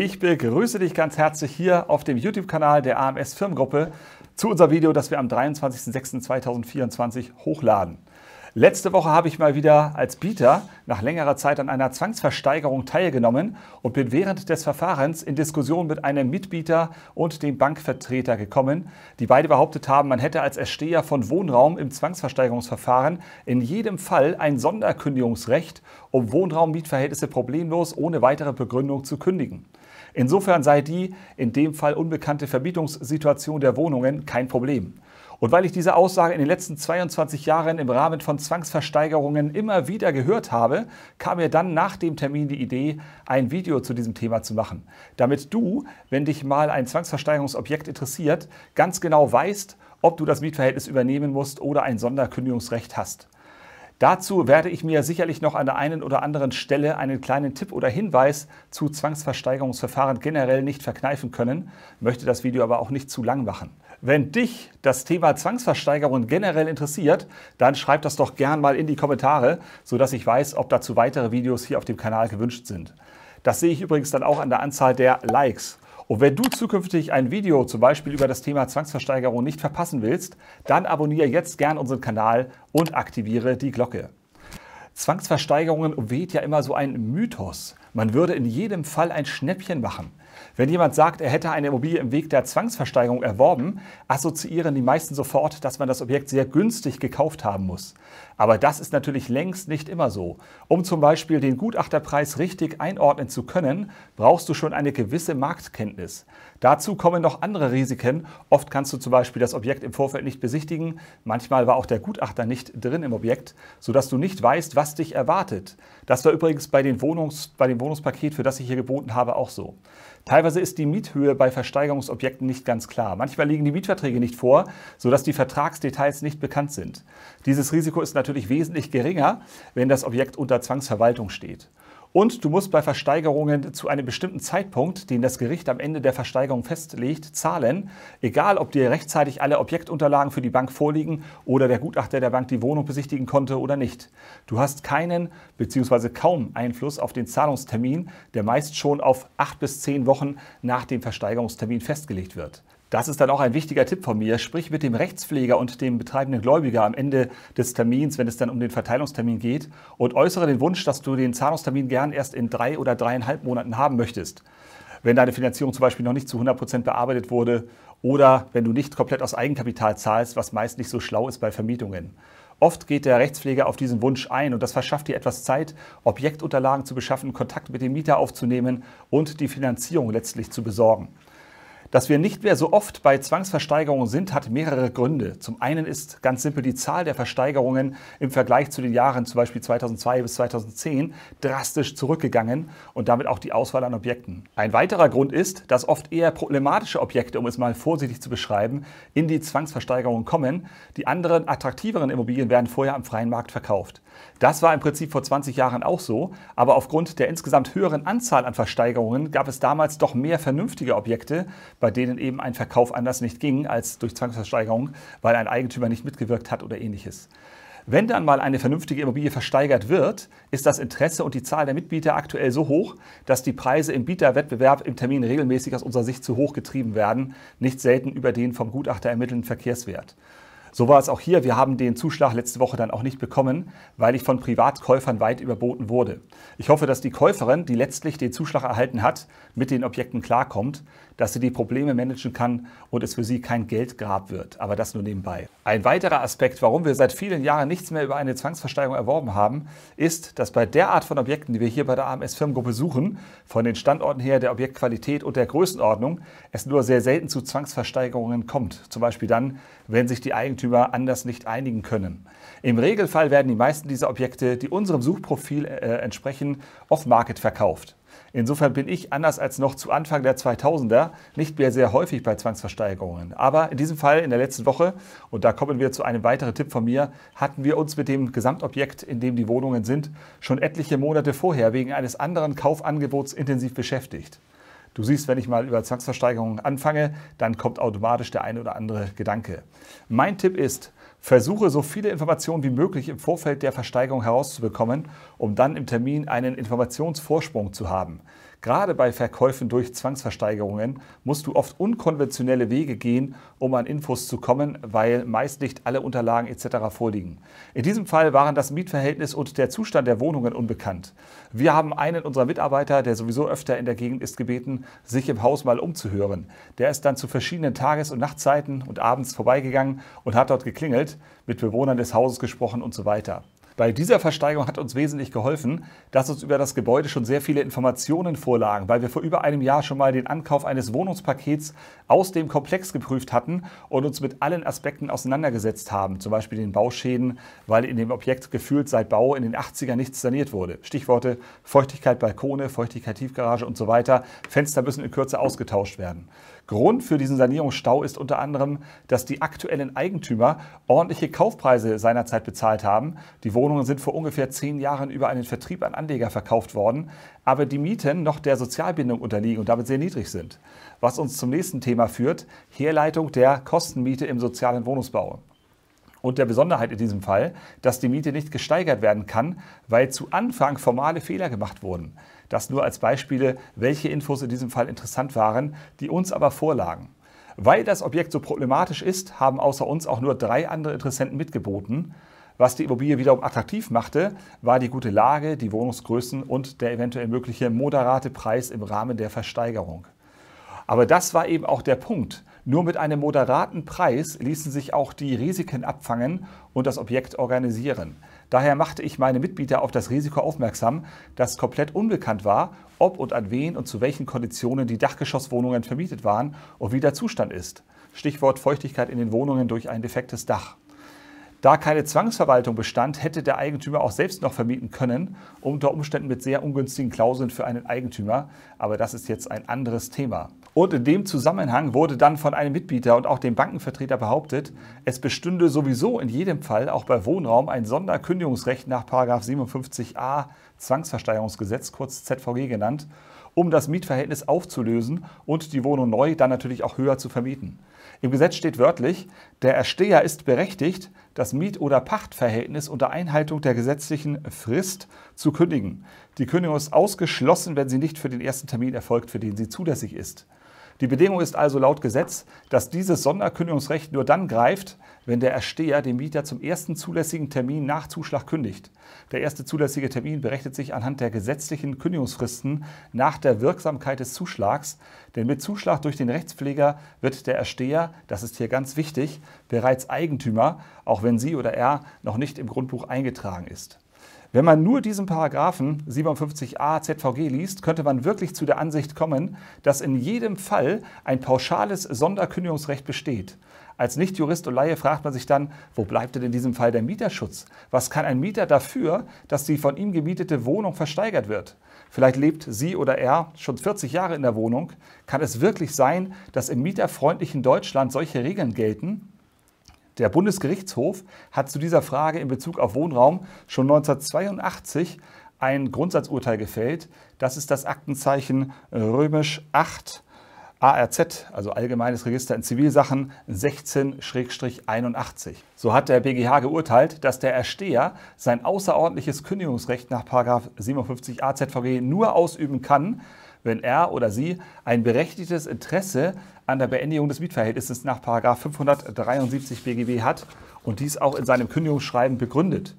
Ich begrüße dich ganz herzlich hier auf dem YouTube-Kanal der AMS Firmengruppe zu unserem Video, das wir am 23.06.2024 hochladen. Letzte Woche habe ich mal wieder als Bieter nach längerer Zeit an einer Zwangsversteigerung teilgenommen und bin während des Verfahrens in Diskussion mit einem Mitbieter und dem Bankvertreter gekommen, die beide behauptet haben, man hätte als Ersteher von Wohnraum im Zwangsversteigerungsverfahren in jedem Fall ein Sonderkündigungsrecht, um Wohnraummietverhältnisse problemlos ohne weitere Begründung zu kündigen. Insofern sei die in dem Fall unbekannte Verbietungssituation der Wohnungen kein Problem. Und weil ich diese Aussage in den letzten 22 Jahren im Rahmen von Zwangsversteigerungen immer wieder gehört habe, kam mir dann nach dem Termin die Idee, ein Video zu diesem Thema zu machen. Damit du, wenn dich mal ein Zwangsversteigerungsobjekt interessiert, ganz genau weißt, ob du das Mietverhältnis übernehmen musst oder ein Sonderkündigungsrecht hast. Dazu werde ich mir sicherlich noch an der einen oder anderen Stelle einen kleinen Tipp oder Hinweis zu Zwangsversteigerungsverfahren generell nicht verkneifen können, möchte das Video aber auch nicht zu lang machen. Wenn dich das Thema Zwangsversteigerung generell interessiert, dann schreib das doch gern mal in die Kommentare, sodass ich weiß, ob dazu weitere Videos hier auf dem Kanal gewünscht sind. Das sehe ich übrigens dann auch an der Anzahl der Likes. Und wenn du zukünftig ein Video zum Beispiel über das Thema Zwangsversteigerung nicht verpassen willst, dann abonniere jetzt gern unseren Kanal und aktiviere die Glocke. Zwangsversteigerungen umweht ja immer so ein Mythos. Man würde in jedem Fall ein Schnäppchen machen. Wenn jemand sagt, er hätte eine Immobilie im Weg der Zwangsversteigerung erworben, assoziieren die meisten sofort, dass man das Objekt sehr günstig gekauft haben muss. Aber das ist natürlich längst nicht immer so. Um zum Beispiel den Gutachterpreis richtig einordnen zu können, brauchst du schon eine gewisse Marktkenntnis. Dazu kommen noch andere Risiken. Oft kannst du zum Beispiel das Objekt im Vorfeld nicht besichtigen. Manchmal war auch der Gutachter nicht drin im Objekt, sodass du nicht weißt, was dich erwartet. Das war übrigens bei, den Wohnungs-, bei dem Wohnungspaket, für das ich hier geboten habe, auch so. Teilweise ist die Miethöhe bei Versteigerungsobjekten nicht ganz klar. Manchmal liegen die Mietverträge nicht vor, sodass die Vertragsdetails nicht bekannt sind. Dieses Risiko ist natürlich wesentlich geringer, wenn das Objekt unter Zwangsverwaltung steht. Und du musst bei Versteigerungen zu einem bestimmten Zeitpunkt, den das Gericht am Ende der Versteigerung festlegt, zahlen, egal ob dir rechtzeitig alle Objektunterlagen für die Bank vorliegen oder der Gutachter der Bank die Wohnung besichtigen konnte oder nicht. Du hast keinen bzw. kaum Einfluss auf den Zahlungstermin, der meist schon auf acht bis zehn Wochen nach dem Versteigerungstermin festgelegt wird. Das ist dann auch ein wichtiger Tipp von mir. Sprich mit dem Rechtspfleger und dem betreibenden Gläubiger am Ende des Termins, wenn es dann um den Verteilungstermin geht, und äußere den Wunsch, dass du den Zahlungstermin gern erst in drei oder dreieinhalb Monaten haben möchtest. Wenn deine Finanzierung zum Beispiel noch nicht zu 100 Prozent bearbeitet wurde oder wenn du nicht komplett aus Eigenkapital zahlst, was meist nicht so schlau ist bei Vermietungen. Oft geht der Rechtspfleger auf diesen Wunsch ein und das verschafft dir etwas Zeit, Objektunterlagen zu beschaffen, Kontakt mit dem Mieter aufzunehmen und die Finanzierung letztlich zu besorgen. Dass wir nicht mehr so oft bei Zwangsversteigerungen sind, hat mehrere Gründe. Zum einen ist ganz simpel die Zahl der Versteigerungen im Vergleich zu den Jahren zum Beispiel 2002 bis 2010 drastisch zurückgegangen und damit auch die Auswahl an Objekten. Ein weiterer Grund ist, dass oft eher problematische Objekte, um es mal vorsichtig zu beschreiben, in die Zwangsversteigerung kommen. Die anderen attraktiveren Immobilien werden vorher am freien Markt verkauft. Das war im Prinzip vor 20 Jahren auch so, aber aufgrund der insgesamt höheren Anzahl an Versteigerungen gab es damals doch mehr vernünftige Objekte, bei denen eben ein Verkauf anders nicht ging als durch Zwangsversteigerung, weil ein Eigentümer nicht mitgewirkt hat oder ähnliches. Wenn dann mal eine vernünftige Immobilie versteigert wird, ist das Interesse und die Zahl der Mitbieter aktuell so hoch, dass die Preise im Bieterwettbewerb im Termin regelmäßig aus unserer Sicht zu hoch getrieben werden, nicht selten über den vom Gutachter ermittelten Verkehrswert. So war es auch hier. Wir haben den Zuschlag letzte Woche dann auch nicht bekommen, weil ich von Privatkäufern weit überboten wurde. Ich hoffe, dass die Käuferin, die letztlich den Zuschlag erhalten hat, mit den Objekten klarkommt, dass sie die Probleme managen kann und es für sie kein Geldgrab wird. Aber das nur nebenbei. Ein weiterer Aspekt, warum wir seit vielen Jahren nichts mehr über eine Zwangsversteigerung erworben haben, ist, dass bei der Art von Objekten, die wir hier bei der AMS Firmengruppe suchen, von den Standorten her, der Objektqualität und der Größenordnung, es nur sehr selten zu Zwangsversteigerungen kommt. Zum Beispiel dann, wenn sich die Eigentümer anders nicht einigen können. Im Regelfall werden die meisten dieser Objekte, die unserem Suchprofil äh, entsprechen, off-market verkauft. Insofern bin ich, anders als noch zu Anfang der 2000er, nicht mehr sehr häufig bei Zwangsversteigerungen. Aber in diesem Fall, in der letzten Woche, und da kommen wir zu einem weiteren Tipp von mir, hatten wir uns mit dem Gesamtobjekt, in dem die Wohnungen sind, schon etliche Monate vorher wegen eines anderen Kaufangebots intensiv beschäftigt. Du siehst, wenn ich mal über Zwangsversteigerungen anfange, dann kommt automatisch der eine oder andere Gedanke. Mein Tipp ist, versuche so viele Informationen wie möglich im Vorfeld der Versteigerung herauszubekommen, um dann im Termin einen Informationsvorsprung zu haben. Gerade bei Verkäufen durch Zwangsversteigerungen musst du oft unkonventionelle Wege gehen, um an Infos zu kommen, weil meist nicht alle Unterlagen etc. vorliegen. In diesem Fall waren das Mietverhältnis und der Zustand der Wohnungen unbekannt. Wir haben einen unserer Mitarbeiter, der sowieso öfter in der Gegend ist, gebeten, sich im Haus mal umzuhören. Der ist dann zu verschiedenen Tages- und Nachtzeiten und abends vorbeigegangen und hat dort geklingelt, mit Bewohnern des Hauses gesprochen und so weiter. Bei dieser Versteigerung hat uns wesentlich geholfen, dass uns über das Gebäude schon sehr viele Informationen vorlagen, weil wir vor über einem Jahr schon mal den Ankauf eines Wohnungspakets aus dem Komplex geprüft hatten und uns mit allen Aspekten auseinandergesetzt haben, zum Beispiel den Bauschäden, weil in dem Objekt gefühlt seit Bau in den 80er nichts saniert wurde. Stichworte Feuchtigkeit Balkone, Feuchtigkeit Tiefgarage und so weiter. Fenster müssen in Kürze ausgetauscht werden. Grund für diesen Sanierungsstau ist unter anderem, dass die aktuellen Eigentümer ordentliche Kaufpreise seinerzeit bezahlt haben. Die Wohnungen sind vor ungefähr zehn Jahren über einen Vertrieb an Anleger verkauft worden, aber die Mieten noch der Sozialbindung unterliegen und damit sehr niedrig sind. Was uns zum nächsten Thema führt, Herleitung der Kostenmiete im sozialen Wohnungsbau. Und der Besonderheit in diesem Fall, dass die Miete nicht gesteigert werden kann, weil zu Anfang formale Fehler gemacht wurden. Das nur als Beispiele, welche Infos in diesem Fall interessant waren, die uns aber vorlagen. Weil das Objekt so problematisch ist, haben außer uns auch nur drei andere Interessenten mitgeboten. Was die Immobilie wiederum attraktiv machte, war die gute Lage, die Wohnungsgrößen und der eventuell mögliche moderate Preis im Rahmen der Versteigerung. Aber das war eben auch der Punkt. Nur mit einem moderaten Preis ließen sich auch die Risiken abfangen und das Objekt organisieren. Daher machte ich meine Mitbieter auf das Risiko aufmerksam, dass komplett unbekannt war, ob und an wen und zu welchen Konditionen die Dachgeschosswohnungen vermietet waren und wie der Zustand ist. Stichwort Feuchtigkeit in den Wohnungen durch ein defektes Dach. Da keine Zwangsverwaltung bestand, hätte der Eigentümer auch selbst noch vermieten können, unter Umständen mit sehr ungünstigen Klauseln für einen Eigentümer. Aber das ist jetzt ein anderes Thema. Und in dem Zusammenhang wurde dann von einem Mitbieter und auch dem Bankenvertreter behauptet, es bestünde sowieso in jedem Fall auch bei Wohnraum ein Sonderkündigungsrecht nach 57a Zwangsversteigerungsgesetz, kurz ZVG genannt, um das Mietverhältnis aufzulösen und die Wohnung neu dann natürlich auch höher zu vermieten. Im Gesetz steht wörtlich, der Ersteher ist berechtigt, das Miet- oder Pachtverhältnis unter Einhaltung der gesetzlichen Frist zu kündigen. Die Kündigung ist ausgeschlossen, wenn sie nicht für den ersten Termin erfolgt, für den sie zulässig ist. Die Bedingung ist also laut Gesetz, dass dieses Sonderkündigungsrecht nur dann greift, wenn der Ersteher dem Mieter zum ersten zulässigen Termin nach Zuschlag kündigt. Der erste zulässige Termin berechnet sich anhand der gesetzlichen Kündigungsfristen nach der Wirksamkeit des Zuschlags, denn mit Zuschlag durch den Rechtspfleger wird der Ersteher, das ist hier ganz wichtig, bereits Eigentümer, auch wenn sie oder er noch nicht im Grundbuch eingetragen ist. Wenn man nur diesen Paragraphen 57a ZVG liest, könnte man wirklich zu der Ansicht kommen, dass in jedem Fall ein pauschales Sonderkündigungsrecht besteht. Als Nichtjurist und Laie fragt man sich dann, wo bleibt denn in diesem Fall der Mieterschutz? Was kann ein Mieter dafür, dass die von ihm gemietete Wohnung versteigert wird? Vielleicht lebt sie oder er schon 40 Jahre in der Wohnung. Kann es wirklich sein, dass im mieterfreundlichen Deutschland solche Regeln gelten? Der Bundesgerichtshof hat zu dieser Frage in Bezug auf Wohnraum schon 1982 ein Grundsatzurteil gefällt. Das ist das Aktenzeichen römisch 8 ARZ, also Allgemeines Register in Zivilsachen 16-81. So hat der BGH geurteilt, dass der Ersteher sein außerordentliches Kündigungsrecht nach 57 AZVG nur ausüben kann, wenn er oder sie ein berechtigtes Interesse an der Beendigung des Mietverhältnisses nach 573 BGB hat und dies auch in seinem Kündigungsschreiben begründet.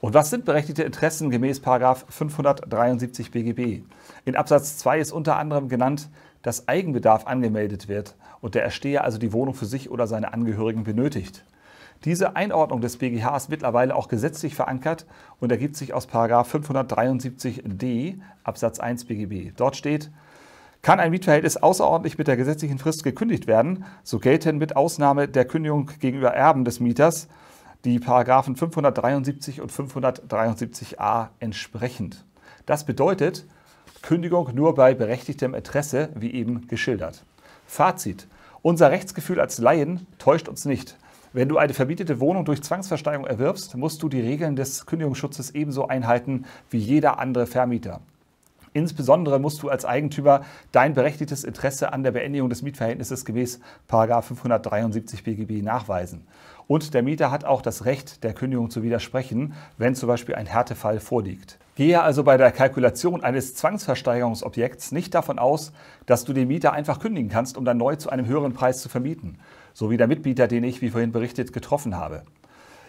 Und was sind berechtigte Interessen gemäß 573 BGB? In Absatz 2 ist unter anderem genannt, dass Eigenbedarf angemeldet wird und der Ersteher also die Wohnung für sich oder seine Angehörigen benötigt. Diese Einordnung des BGH ist mittlerweile auch gesetzlich verankert und ergibt sich aus 573d Absatz 1 BGB. Dort steht, kann ein Mietverhältnis außerordentlich mit der gesetzlichen Frist gekündigt werden, so gelten mit Ausnahme der Kündigung gegenüber Erben des Mieters die Paragraphen 573 und 573a entsprechend. Das bedeutet Kündigung nur bei berechtigtem Interesse, wie eben geschildert. Fazit. Unser Rechtsgefühl als Laien täuscht uns nicht. Wenn du eine vermietete Wohnung durch Zwangsversteigerung erwirbst, musst du die Regeln des Kündigungsschutzes ebenso einhalten wie jeder andere Vermieter. Insbesondere musst du als Eigentümer dein berechtigtes Interesse an der Beendigung des Mietverhältnisses gemäß 573 BGB nachweisen. Und der Mieter hat auch das Recht, der Kündigung zu widersprechen, wenn zum Beispiel ein Härtefall vorliegt. Gehe also bei der Kalkulation eines Zwangsversteigerungsobjekts nicht davon aus, dass du den Mieter einfach kündigen kannst, um dann neu zu einem höheren Preis zu vermieten, so wie der Mitbieter, den ich, wie vorhin berichtet, getroffen habe.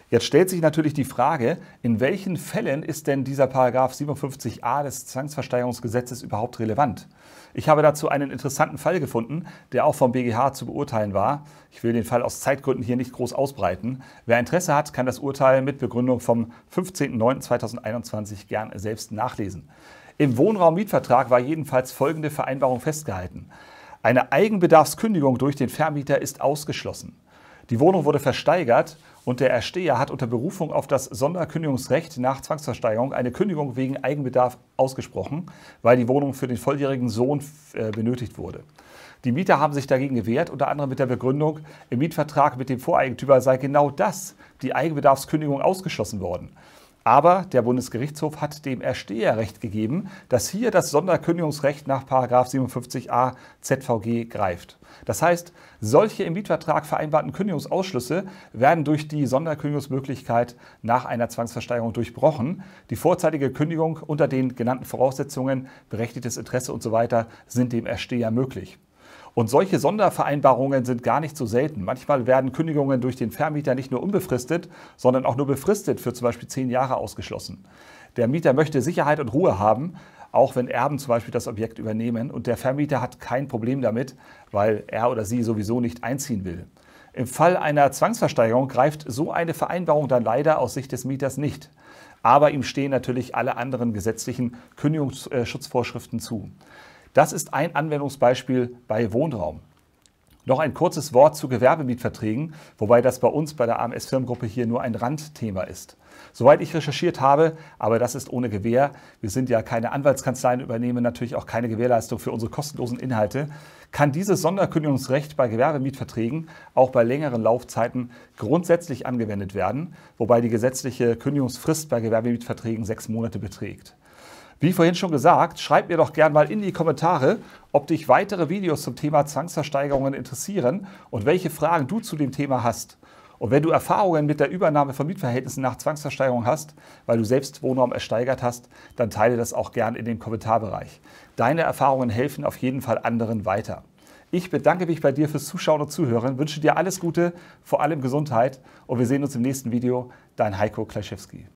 Jetzt stellt sich natürlich die Frage, in welchen Fällen ist denn dieser Paragraph 57a des Zwangsversteigerungsgesetzes überhaupt relevant? Ich habe dazu einen interessanten Fall gefunden, der auch vom BGH zu beurteilen war. Ich will den Fall aus Zeitgründen hier nicht groß ausbreiten. Wer Interesse hat, kann das Urteil mit Begründung vom 15.09.2021 gern selbst nachlesen. Im Wohnraummietvertrag war jedenfalls folgende Vereinbarung festgehalten. Eine Eigenbedarfskündigung durch den Vermieter ist ausgeschlossen. Die Wohnung wurde versteigert und der Ersteher hat unter Berufung auf das Sonderkündigungsrecht nach Zwangsversteigerung eine Kündigung wegen Eigenbedarf ausgesprochen, weil die Wohnung für den volljährigen Sohn äh, benötigt wurde. Die Mieter haben sich dagegen gewehrt, unter anderem mit der Begründung, im Mietvertrag mit dem Voreigentümer sei genau das, die Eigenbedarfskündigung, ausgeschlossen worden. Aber der Bundesgerichtshof hat dem Ersteher Recht gegeben, dass hier das Sonderkündigungsrecht nach 57a ZVG greift. Das heißt, solche im Mietvertrag vereinbarten Kündigungsausschlüsse werden durch die Sonderkündigungsmöglichkeit nach einer Zwangsversteigerung durchbrochen. Die vorzeitige Kündigung unter den genannten Voraussetzungen, berechtigtes Interesse usw. So sind dem Ersteher möglich. Und solche Sondervereinbarungen sind gar nicht so selten. Manchmal werden Kündigungen durch den Vermieter nicht nur unbefristet, sondern auch nur befristet für zum Beispiel zehn Jahre ausgeschlossen. Der Mieter möchte Sicherheit und Ruhe haben, auch wenn Erben zum Beispiel das Objekt übernehmen. Und der Vermieter hat kein Problem damit, weil er oder sie sowieso nicht einziehen will. Im Fall einer Zwangsversteigerung greift so eine Vereinbarung dann leider aus Sicht des Mieters nicht. Aber ihm stehen natürlich alle anderen gesetzlichen Kündigungsschutzvorschriften zu. Das ist ein Anwendungsbeispiel bei Wohnraum. Noch ein kurzes Wort zu Gewerbemietverträgen, wobei das bei uns bei der AMS Firmengruppe hier nur ein Randthema ist. Soweit ich recherchiert habe, aber das ist ohne Gewähr. Wir sind ja keine Anwaltskanzleien, übernehmen natürlich auch keine Gewährleistung für unsere kostenlosen Inhalte. Kann dieses Sonderkündigungsrecht bei Gewerbemietverträgen auch bei längeren Laufzeiten grundsätzlich angewendet werden, wobei die gesetzliche Kündigungsfrist bei Gewerbemietverträgen sechs Monate beträgt. Wie vorhin schon gesagt, schreib mir doch gern mal in die Kommentare, ob dich weitere Videos zum Thema Zwangsversteigerungen interessieren und welche Fragen du zu dem Thema hast. Und wenn du Erfahrungen mit der Übernahme von Mietverhältnissen nach Zwangsversteigerung hast, weil du selbst Wohnraum ersteigert hast, dann teile das auch gern in dem Kommentarbereich. Deine Erfahrungen helfen auf jeden Fall anderen weiter. Ich bedanke mich bei dir fürs Zuschauen und Zuhören, wünsche dir alles Gute, vor allem Gesundheit und wir sehen uns im nächsten Video. Dein Heiko Klaschewski.